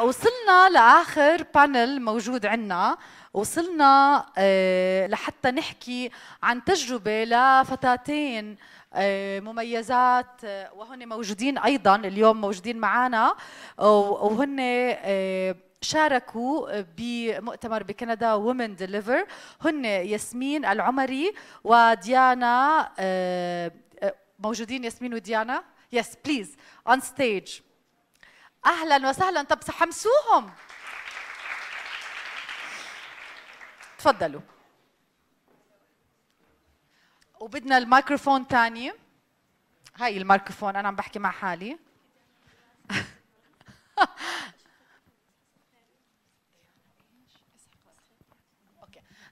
وصلنا لآخر panel موجود عندنا وصلنا آه، لحتى نحكي عن تجربة لفتاتين آه، مميزات آه، وهن موجودين أيضا اليوم موجودين معنا وهن شاركوا بمؤتمر بكندا Women Deliver هن ياسمين العمري وديانا موجودين ياسمين وديانا. yes please on stage أهلا وسهلا. طب حمسوهم تفضلوا. وبدنا الميكروفون تاني. هاي الميكروفون أنا عم بحكي مع حالي.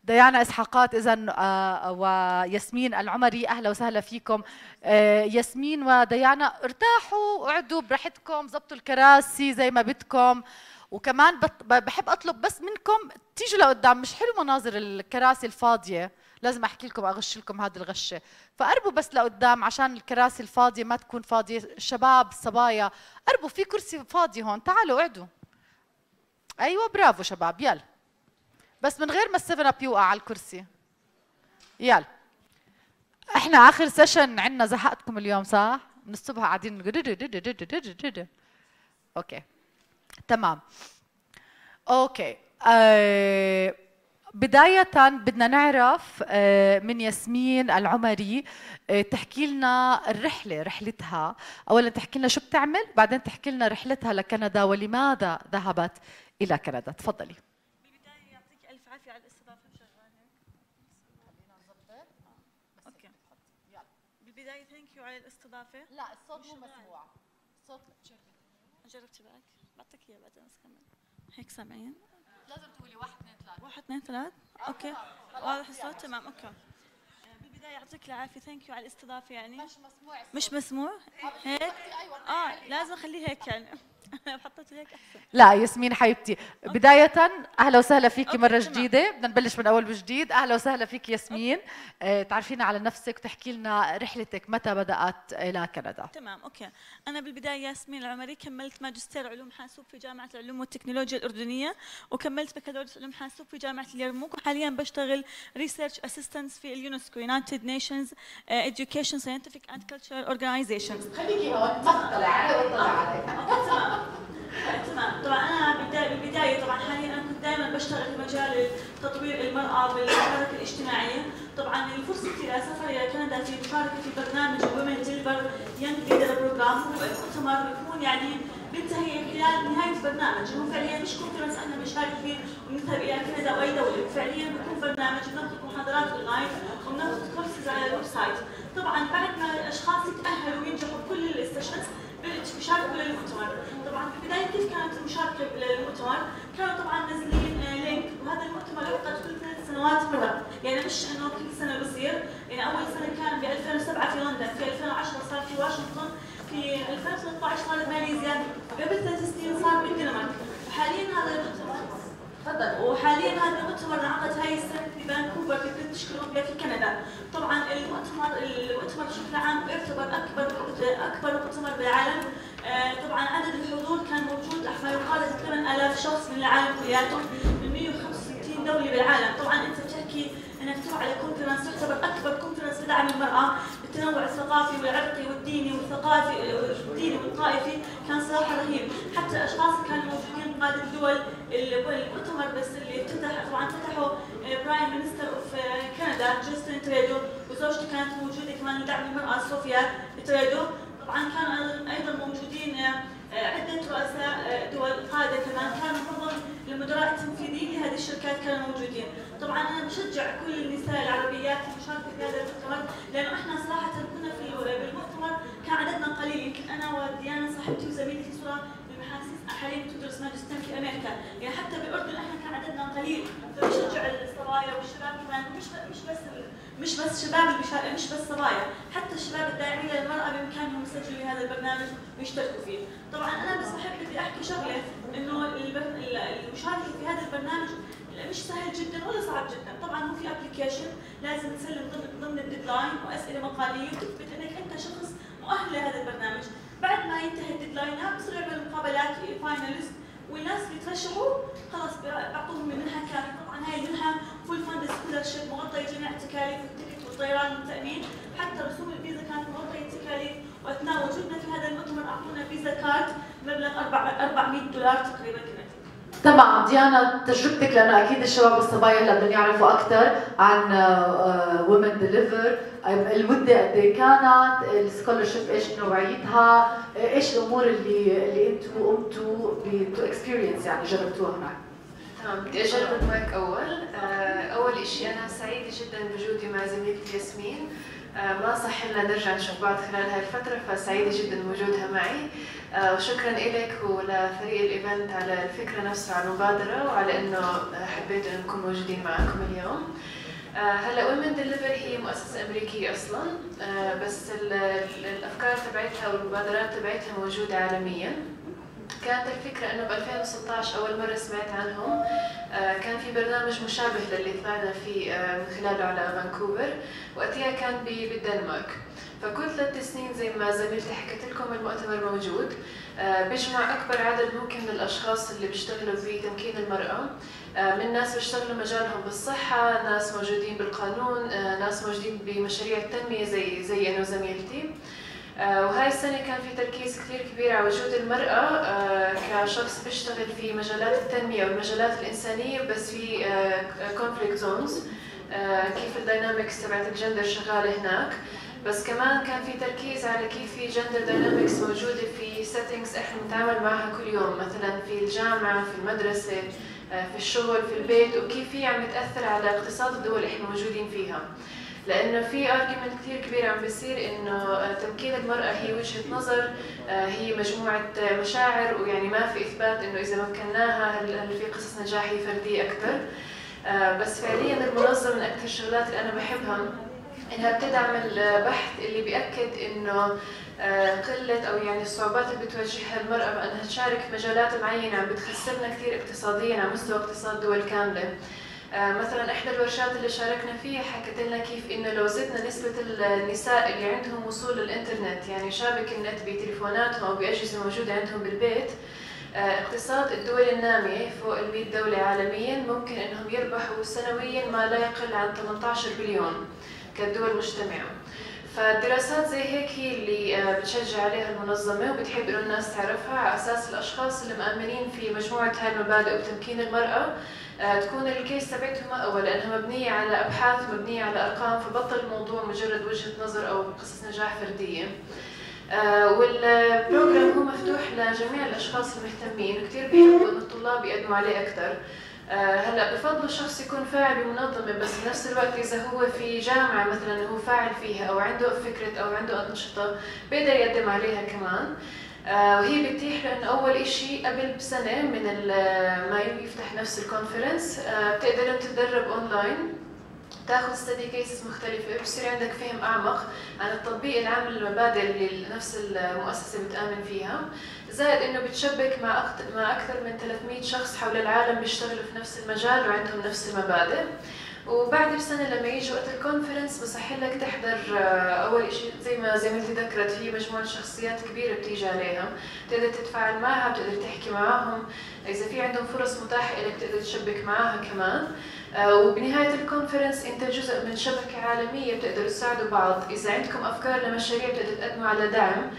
ديانا إسحاقات اذا آه، وياسمين العمري أهلا وسهلا فيكم. آه، ياسمين وديانا ارتاحوا وقعدوا براحتكم زبطوا الكراسي زي ما بدكم. وكمان بحب أطلب بس منكم تيجوا لقدام مش حلو مناظر الكراسي الفاضية. لازم أحكي لكم أغش لكم هذه الغشة. فقربوا بس لقدام عشان الكراسي الفاضية ما تكون فاضية. الشباب الصبايا قربوا في كرسي فاضي هون تعالوا اقعدوا. أيوه برافو شباب يلا. بس من غير ما السفن أب يوقع على الكرسي. يلا. إحنا آخر session عندنا زهقتكم اليوم صح؟ من الصبح قاعدين okay. تمام. okay. آه بداية بدنا نعرف آه من ياسمين العمري آه تحكي لنا الرحلة رحلتها. أولا تحكي لنا شو بتعمل بعدين تحكي لنا رحلتها لكندا ولماذا ذهبت إلى كندا. تفضلي. الاستضافه لا الصوت مو مسموع. الصوت جرب تبعك بعطيك اياه بعدين بس كمل هيك سامعين؟ لازم تقولي واحد اثنين ثلاثة. واحد اثنين ثلاث okay. واضح الصوت؟ تمام okay. بالبداية يعطيك العافية. thank you على الاستضافة يعني. مش مسموع مش مسموع؟ هيك؟ آه لازم أخليه هيك يعني. حطيته هيك أحسن. لا ياسمين حبيبتي بداية أهلا وسهلا فيكي مرة جديدة. بدنا نبلش من أول وجديد. أهلا وسهلا فيك ياسمين. آه تعرفينا على نفسك وتحكي لنا رحلتك متى بدأت إلى كندا؟ تمام okay. أنا بالبداية ياسمين العمري كملت ماجستير علوم حاسوب في جامعة العلوم والتكنولوجيا الأردنية وكملت بكالوريوس علوم حاسوب في جامعة اليرموك وحاليا بشتغل research assistant في اليونسكو United Nations Education Scientific and Culture Organizations خليكي هون علي وطلع علي تمام. طبعا أنا بالبدايه طبعا حاليا أنا كنت دائما بشتغل في مجال تطوير المرأة بالحركه الاجتماعية. طبعا الفرصة إلى سفر إلى كندا في مشاركة في برنامج Women Deliver Young Leader Program هو المؤتمر بيكون يعني بينتهي خلال نهاية البرنامج هو فعليا مش conference أنا بشارك فيه ونذهب إلى كندا أو اي دولة فعليا بيكون برنامج بناخذ محاضرات اونلاين وبناخذ كورسز على ال website طبعا بعد ما الأشخاص يتاهلوا وينجحوا السيشنز بيشاركوا للمؤتمر. طبعا في البدايه كيف كانت المشاركة للمؤتمر؟ كانوا طبعا نازلين link وهذا المؤتمر يعقد كل ثلاث سنوات مرة. يعني مش إنه كل سنة بصير. يعني أول سنة كان ب 2007 في لندن في 2010 صار في واشنطن في 2013 صار بماليزيا قبل ثلاث سنين صار بالدنمارك وحاليا هذا المؤتمر. تفضل. وحاليا هذا المؤتمر انعقد هاي السنة في فانكوفر في بريتش كولومبيا في كندا. طبعا المؤتمر المؤتمر بشكل عام يعتبر أكبر أكبر مؤتمر بالعالم. آه، طبعا عدد الحضور كان موجود ما يقارب 8000 شخص من العالم كلياته من 165 دولة بالعالم طبعا أنت بتحكي إنك تروح على conference تعتبر أكبر conference لدعم المرأة بالتنوع الثقافي والعرقي والديني والثقافي والديني والطائفي كان صراحة رهيب. حتى الاشخاص كانوا موجودين قاده الدول المؤتمر بس اللي افتتح طبعا فتحوا Prime Minister of Canada جاستن ترودو وزوجته كانت موجودة كمان لدعم المرأة صوفيا تريدو. طبعا كان أيضا موجودين آه، عدة رؤساء آه، دول قادة كمان. كانوا معظم المدراء التنفيذيين لهذه الشركات كانوا موجودين. طبعا أنا بشجع كل النساء العربيات المشاركة في هذا المؤتمر لأنه إحنا صراحة كنا في بالمؤتمر كان عددنا قليل. يمكن أنا وديانا صاحبتي وزميلتي بالمحاسس حاليا تدرس ماجستير في أمريكا. يعني حتى بالاردن إحنا كان عددنا قليل. فبشجع الصبايا والشباب كمان مش مش بس مش بس شباب المشاركة مش بس صبايا حتى الشباب الداعمين للمرأة بإمكانهم يسجلوا هذا البرنامج ويشتركوا فيه. طبعا أنا بس بحب بدي أحكي شغلة إنه المشاركة في هذا البرنامج مش سهل جدا ولا صعب جدا. طبعا هو في application لازم تسلم ضمن ضمن ال deadline وأسئلة مقالية وتثبت إنك أنت شخص مؤهل لهذا البرنامج. بعد ما ينتهي ال deadline ات بصير يعمل مقابلات finalist والناس اللي ترشحوا خلاص بيعطوهم منحة كاملة. طبعا هاي المنحة full fund scholarship مغطي جميع التكاليف ال ticket والطيران والتأمين. حتى رسوم الفيزا كانت مغطية التكاليف. وأثناء وجودنا في هذا المؤتمر أعطونا Visa card مبلغ 400 دولار تقريبا كمان. تمام ديانا تجربتك لأنه أكيد الشباب والصبايا اللي بدهم يعرفوا أكثر عن آه، آه، Women Deliver المدة قد إيه كانت؟ ال scholarship إيش نوعيتها؟ إيش الأمور اللي اللي أنتم قمتوا to experience يعني جربتوها هناك بدي اجرب المايك أول. آه، أول شيء أنا سعيدة جدا بوجودي مع زميلتي ياسمين. ما صح لنا نرجع نشوف بعض خلال هاي الفترة فسعيدة جدا بوجودها معي. وشكرا لك ولفريق ال event على الفكرة نفسها على المبادرة وعلى إنه حبيت انه نكون موجودين معكم اليوم. هلأ Women Deliver هي مؤسسة أمريكية أصلا. بس الأفكار تبعتها والمبادرات تبعتها موجودة عالميا. كانت الفكرة إنه ب 2016 أول مرة سمعت عنهم. آه، كان في برنامج مشابه للي طلعنا فيه آه، من خلاله على فانكوفر. وقتها كان بالدنمارك. فكل ثلاث سنين زي ما زميلتي حكيت لكم المؤتمر موجود. آه، بيجمع أكبر عدد ممكن من الأشخاص اللي بيشتغلوا في تمكين المرأة. من ناس بيشتغلوا مجالهم بالصحة ناس موجودين بالقانون ناس موجودين بمشاريع التنميه زي زي أنا وزميلتي. وهاي السنة كان في تركيز كثير كبير على وجود المرأة آه، كشخص بيشتغل في مجالات التنمية والمجالات الإنسانية بس في conflict آه، zones كيف ال dynamics تبعت الجندر شغالة هناك. بس كمان كان في تركيز على كيف في gender dynamics موجودة في settings إحنا بنتعامل معها كل يوم مثلا في الجامعة في المدرسة في الشغل في البيت وكيف هي عم تأثر على اقتصاد الدول اللي إحنا موجودين فيها. لأنه في ارجيومنت كثير كبير عم بيصير إنه آه، تمكين المرأة هي وجهة نظر آه، هي مجموعة مشاعر ويعني ما في إثبات إنه إذا مكناها هل في قصص نجاح هي فردية أكثر آه، بس فعليا المنظمة من أكثر الشغلات اللي أنا بحبها إنها بتدعم البحث اللي بيأكد إنه قلة أو يعني الصعوبات اللي بتواجهها المرأة بأنها تشارك في مجالات معينة عم بتخسرنا كثير اقتصاديا على مستوى اقتصاد دول كاملة. آه، مثلا إحدى الورشات اللي شاركنا فيها حكت لنا كيف إنه لو زدنا نسبة النساء اللي عندهم وصول للانترنت يعني شابك النت بتليفوناتهم أو بأجهزة موجودة عندهم بالبيت آه، اقتصاد الدول النامية فوق ال 100 دولة عالميا ممكن إنهم يربحوا سنويا ما لا يقل عن 18 بليون كدول مجتمعة فالدراسات زي هيك هي اللي آه، بتشجع عليها المنظمة وبتحب إنه الناس تعرفها على أساس الأشخاص اللي مآمنين في مجموعة هاي المبادئ وتمكين المرأة. آه، تكون الكيس تبعتهم اقوى لأنها مبنية على أبحاث مبنية على أرقام فبطل الموضوع مجرد وجهة نظر أو قصص نجاح فردية. آه، والبروجرام هو مفتوح لجميع الأشخاص المهتمين كثير بيحبوا إنه الطلاب يقدموا عليه أكثر هلا بفضل الشخص يكون فاعل بمنظمه بس بنفس الوقت إذا هو في جامعة مثلا هو فاعل فيها أو عنده فكرة أو عنده أنشطة بيقدر يقدم عليها كمان. آه، وهي بتتيح لأنه أول شيء قبل بسنة من ما يفتح نفس ال conference آه، بتقدر تتدرب اونلاين تاخذ study cases مختلفة. بصير عندك فهم أعمق عن التطبيق العام للمبادئ اللي نفس المؤسسة بتآمن فيها؟ زائد إنه بتشبك مع أكثر من 300 شخص حول العالم بيشتغلوا في نفس المجال وعندهم نفس المبادئ. وبعد بسنة لما يجي وقت ال conference بصح لك تحضر آه، أول شيء زي ما زميلتي ذكرت في مجموعة شخصيات كبيرة بتيجي عليها بتقدر تتفاعل معها بتقدر تحكي معاهم. إذا في عندهم فرص متاحة لك تقدر تشبك معاها كمان. آه، وبنهاية ال conference أنت جزء من شبكة عالمية بتقدروا تساعدوا بعض. إذا عندكم أفكار لمشاريع بتقدروا تقدموا على دعم.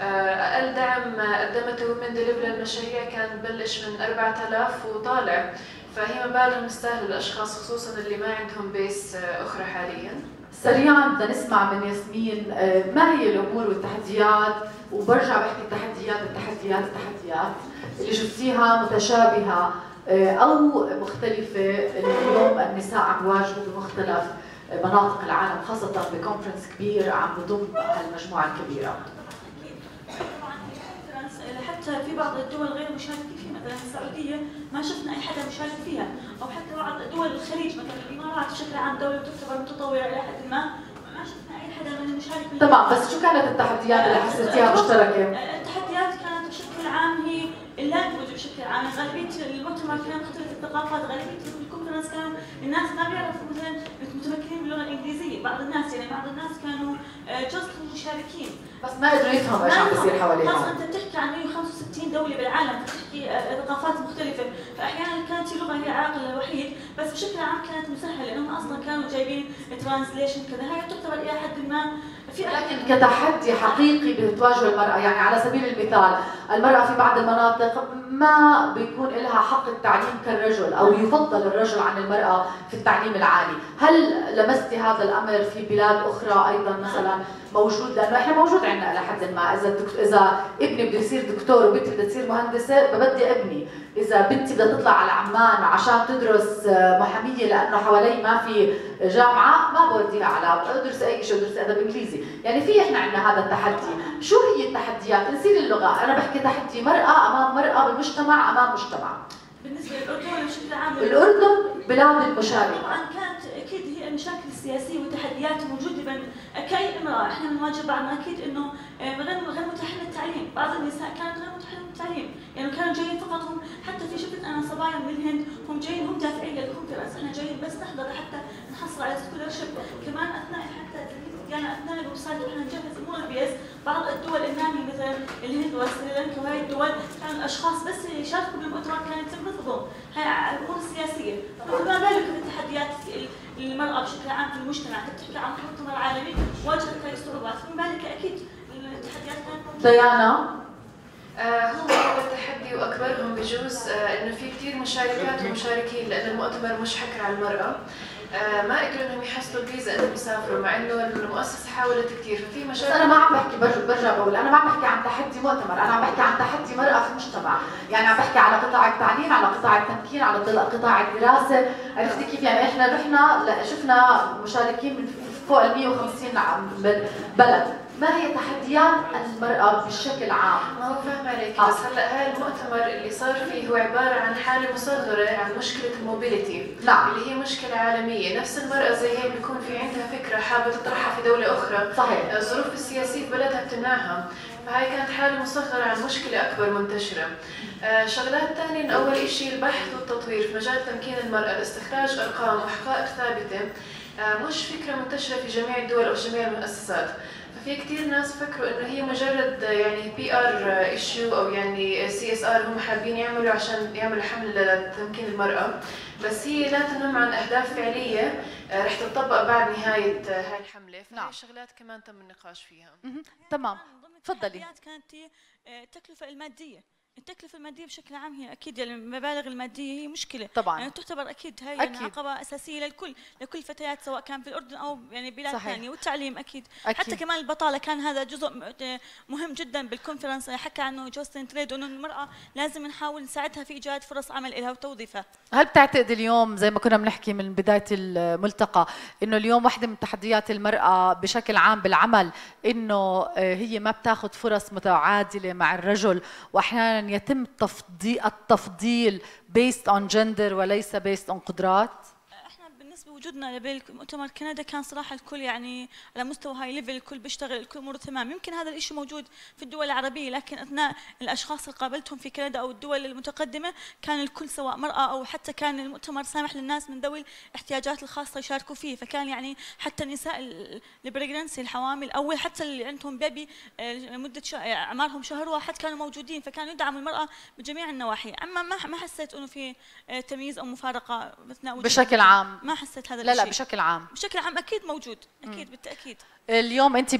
آه، أقل دعم قدمته Women Deliver للمشاريع كان ببلش من 4000 وطالع. فهي مبالغ مستاهله للاشخاص خصوصا اللي ما عندهم base آه، أخرى حاليا. سريعا بدنا نسمع من ياسمين آه، ما هي الأمور والتحديات؟ وبرجع بحكي التحديات التحديات التحديات اللي شفتيها متشابهة آه، أو مختلفة. اليوم النساء عم يواجهوا بمختلف مناطق العالم خاصة بكونفرنس كبير عم بضم هالمجموعة الكبيرة. حتى في بعض الدول غير مشاركة فيها مثلا السعودية ما شفنا أي حدا مشارك فيها أو حتى بعض دول الخليج مثلا الإمارات بشكل عام دولة تعتبر متطوره إلى حد ما ما شفنا أي حدا من المشارك طبعا بس شو كانت التحديات اللي حسيتيها مشتركة؟ التحديات كانت بشكل عام هي ال language بشكل عام غالبية المؤتمر كان مختلف الثقافات غالبية ال conference كان الناس ما بيعرفوا مثلا متمكنين باللغة الإنجليزية. بعض الناس يعني بعض الناس كانوا جزء من المشاركين بس ما قدروا يفهموا إيش عم بيصير حواليهم. خاصة أنت بتحكي عن 165 دولة بالعالم بتحكي آه، ثقافات مختلفة. فأحيانا كانت اللغة اللغة هي العائق الوحيد بس بشكل عام كانت مسهلة لأنهم أصلا كانوا جايبين ترانزليشن كذا. هاي تعتبر إلى حد ما في لكن كتحدي حقيقي بتواجه المرأة يعني على سبيل المثال المرأة في بعض المناطق ما بيكون لها حق التعليم كالرجل أو يفضل الرجل عن المرأة في التعليم العالي. هل لمستي هذا الأمر في بلاد أخرى أيضا مثلا موجود؟ لأنه إحنا موجود عندنا إلى حد ما. إذا إذا ابني بده يصير دكتور وبنتي بدها تصير مهندسة ببدي ابني. إذا بنتي بدها تطلع على عمان عشان تدرس آه، محامية لأنه حوالي ما في جامعة ما بوديها على ادرس أي شيء ادرس أدب إنجليزي. يعني في إحنا عندنا هذا التحدي. شو هي التحديات؟ نسير اللغة. أنا بحكي تحدي مرأة أمام مرأة بمجتمع أمام مجتمع. بالنسبة للأردن بشكل عام الأردن بلاد المشاركه طبعا كانت أكيد هي المشاكل السياسية والتحديات موجودة بين كاي امراه إحنا بنواجه بعضنا أكيد إنه آه، غير غير متاحه للتعليم، بعض النساء كانت غير متاحه للتعليم، يعني كانوا جايين فقط هم حتى في شفت أنا صبايا من الهند هم جايين هم دافعين للكونفرنس، إحنا جايين بس نحضر حتى نحصل على سكولرشيب، كمان أثناء حتى يعني أثناء الويب إحنا نجهز مو البيس بعض الدول الناميه مثل الهند وسريلانكا وهي الدول كانوا الأشخاص بس اللي يشاركوا بالمؤتمر كانت يتم رفضهم هاي الأمور السياسيه فما بالك بالتحديات المراه بشكل عام في المجتمع تحكي عن المؤتمر العالمي واجهت هاي الصعوبات فما بالك أكيد التحديات كانت ديانا. آه هو أكبر تحدي وأكبرهم بجوز آه إنه في كثير مشاركات ومشاركين لأن المؤتمر مش حكر على المرأة. آه، ما قدروا إنهم يحصلوا الفيزا إنهم يسافروا مع إنه المؤسسة حاولت كثير ففي مشاكل. أنا ما عم بحكي برجع بقول أنا ما عم بحكي عن تحدي مؤتمر أنا عم بحكي عن تحدي مرأة في المجتمع يعني عم بحكي على قطاع التعليم على قطاع التمكين على قطاع الدراسة. عرفتي كيف يعني إحنا رحنا شفنا مشاركين من فوق ال 150 بلد. ما هي تحديات المرأة بشكل عام؟ ما هو فاهم عليك آه. بس هلا هاي المؤتمر اللي صار فيه هو عبارة عن حالة مصغرة عن مشكلة الموبيليتي نعم. اللي هي مشكلة عالمية، نفس المرأة زي هيك بيكون في عندها فكرة حابة تطرحها في دولة أخرى. صحيح. الظروف السياسية في بلدها بتمنعها. فهاي كانت حالة مصغرة عن مشكلة أكبر منتشرة. آه شغلات ثانية أول شيء البحث والتطوير في مجال تمكين المرأة لاستخراج أرقام وحقائق ثابتة. آه مش فكرة منتشرة في جميع الدول أو جميع المؤسسات. في كثير ناس فكروا إنه هي مجرد يعني PR issue أو يعني CSR هم حابين يعملوا عشان يعملوا حمله لتمكين المرأة. بس هي لا تنم عن أهداف فعلية آه، رح تطبق بعد نهاية هاي الحملة. فهي نعم. شغلات كمان تم النقاش فيها. تمام. تفضلي. كانت التكلفه المادية. التكلفة المادية بشكل عام هي أكيد يعني المبالغ المادية هي مشكلة. طبعا. يعني تعتبر أكيد هاي يعني أكيد. عقبة أساسية للكل لكل الفتيات سواء كان في الأردن أو يعني بلاد ثانية والتعليم أكيد. أكيد. حتى كمان البطالة كان هذا جزء مهم جدا بالكونفرنس. حكى عنه جوستن تريد أنه المرأة لازم نحاول نساعدها في إيجاد فرص عمل لها وتوظيفها. هل بتعتقد اليوم زي ما كنا بنحكي من بداية الملتقى أنه اليوم واحدة من تحديات المرأة بشكل عام بالعمل أنه آه، هي ما بتاخذ فرص متعادلة مع الرجل؟ وأحيانا يتم التفضيل التفضيل based on gender وليس based on قدرات؟ وجودنا بالمؤتمر كندا كان صراحة الكل يعني على مستوى هاي ليفل الكل بيشتغل الكل أموره تمام. يمكن هذا الشيء موجود في الدول العربية لكن أثناء الأشخاص اللي قابلتهم في كندا أو الدول المتقدمة كان الكل سواء مرأة أو حتى كان المؤتمر سامح للناس من ذوي الاحتياجات الخاصة يشاركوا فيه. فكان يعني حتى النساء البريجنسي الحوامل أو حتى اللي عندهم بيبي آه، مده أعمارهم شهر واحد كانوا موجودين فكانوا يدعموا المرأة بجميع النواحي. أما ما ما حسيت إنه في آه، تمييز أو مفارقة أثناء بشكل عام. ما حسيت هذا لا الشيء. لا بشكل عام. بشكل عام أكيد موجود. أكيد بالتأكيد. اليوم أنت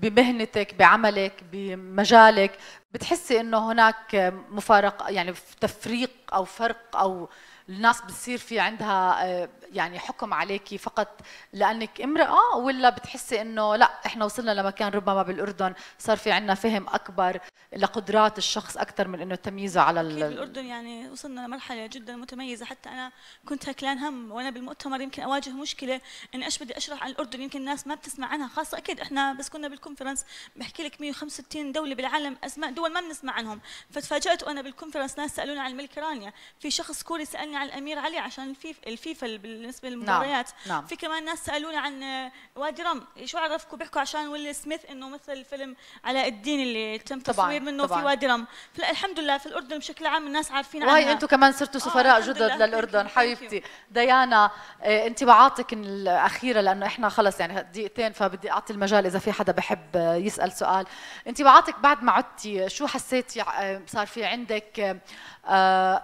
بمهنتك بعملك بمجالك بتحسي إنه هناك مفارقة يعني تفريق أو فرق أو الناس بتصير في عندها آه، يعني حكم عليكي فقط لأنك امرأة ولا بتحسي إنه لا إحنا وصلنا لمكان ربما بالأردن صار في عندنا فهم أكبر لقدرات الشخص أكثر من إنه تمييزه على ال... بالأردن يعني وصلنا لمرحلة جدا متميزة. حتى أنا كنت هكلان هم وأنا بالمؤتمر يمكن أواجه مشكلة اني إيش بدي أشرح عن الأردن يمكن الناس ما بتسمع عنها. خاصة أكيد إحنا بس كنا بالكونفرنس بحكي لك 165 دولة بالعالم أسماء دول ما بنسمع عنهم. فتفاجأت وأنا بالكونفرنس ناس سألوني عن الملكه رانيا. في شخص كوري سألني عن الأمير علي عشان الفيف الفيفا بالنسبة للمباريات. نعم. نعم. في كمان ناس سالوني عن وادي رم. شو عرفكم؟ بيحكوا عشان ويل سميث إنه مثل الفيلم علاء الدين اللي تم تصوير منه طبعاً. في وادي رم. فالحمد لله في الأردن بشكل عام الناس عارفين عنها. وهي أنتم كمان صرتوا سفراء آه جدد للأردن حبيبتي. ديانا آه، انطباعاتك الأخيرة لأنه إحنا خلص يعني دقيقتين فبدي أعطي المجال إذا في حدا بحب يسأل سؤال. انطباعاتك بعد ما عدتي شو حسيتي آه، صار في عندك آه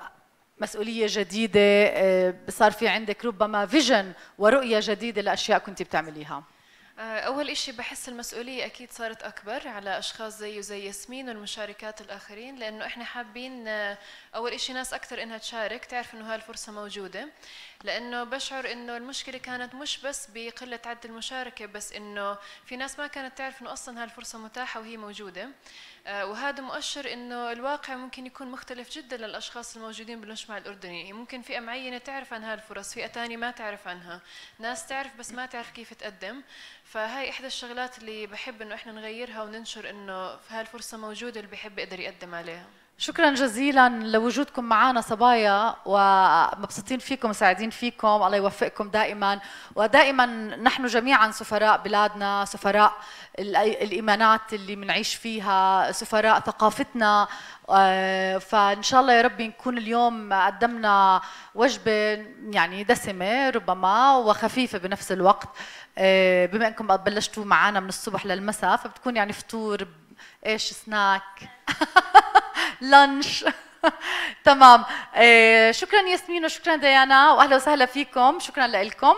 مسؤولية جديدة آه، صار في عندك ربما فيجن ورؤية جديدة لأشياء كنت بتعمليها. آه، أول إشي بحس المسؤولية أكيد صارت أكبر على أشخاص زي وزي ياسمين والمشاركات الآخرين لأنه إحنا حابين آه، أول إشي ناس أكثر إنها تشارك تعرف إنه هالفرصة موجودة. لأنه بشعر إنه المشكلة كانت مش بس بقلة عدد المشاركة بس إنه في ناس ما كانت تعرف إنه أصلا هالفرصة متاحة وهي موجودة. وهذا مؤشر إنه الواقع ممكن يكون مختلف جدا للأشخاص الموجودين بالمجتمع الأردني. ممكن فئة معينة تعرف عن هالفرص فئة ثانية ما تعرف عنها. ناس تعرف بس ما تعرف كيف تقدم. فهاي إحدى الشغلات اللي بحب إنه إحنا نغيرها وننشر إنه هالفرصة موجودة اللي بيحب يقدر يقدم عليها. شكرا جزيلا لوجودكم معنا صبايا ومبسوطين فيكم وسعيدين فيكم. الله يوفقكم دائما. ودائما نحن جميعا سفراء بلادنا سفراء الإيمانات اللي بنعيش فيها سفراء ثقافتنا. آه، فإن شاء الله يا رب نكون اليوم قدمنا وجبة يعني دسمة ربما وخفيفة بنفس الوقت. آه، بما إنكم بلشتوا معنا من الصبح للمساء فبتكون يعني فطور إيش سناك. لانش تمام شكرا ياسمين وشكرا ديانا واهلا وسهلا فيكم شكرا لكم